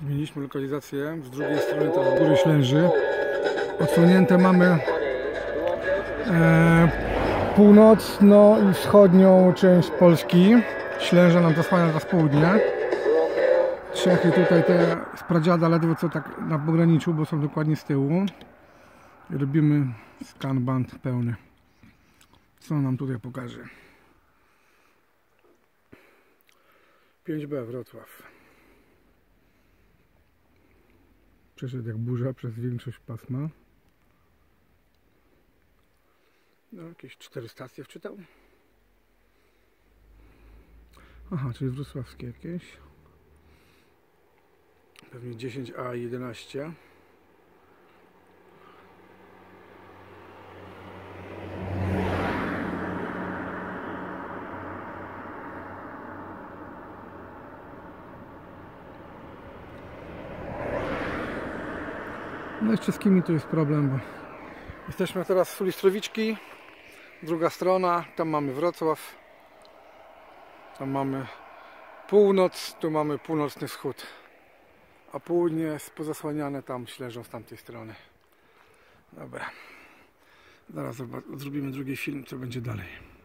Zmieniliśmy lokalizację. Z drugiej strony to z góry Ślęży. Odsłonięte mamy e, północno i wschodnią część Polski. Ślęża nam zasłania za południe. Czechy tutaj te z pradziada ledwo co tak na pograniczu, bo są dokładnie z tyłu. Robimy scan band pełny. Co nam tutaj pokaże? 5B Wrocław. Przeszedł jak burza przez większość pasma. No, jakieś cztery stacje wczytał. Aha, czyli wrocławskie jakieś. Pewnie 10A i 11. No i z czeskimi tu jest problem, bo jesteśmy teraz w Sulistrowiczki, druga strona, tam mamy Wrocław, tam mamy północ, tu mamy północny wschód, a południe jest pozasłaniane tam śleżą z tamtej strony. Dobra, zaraz zrobimy drugi film, co będzie dalej.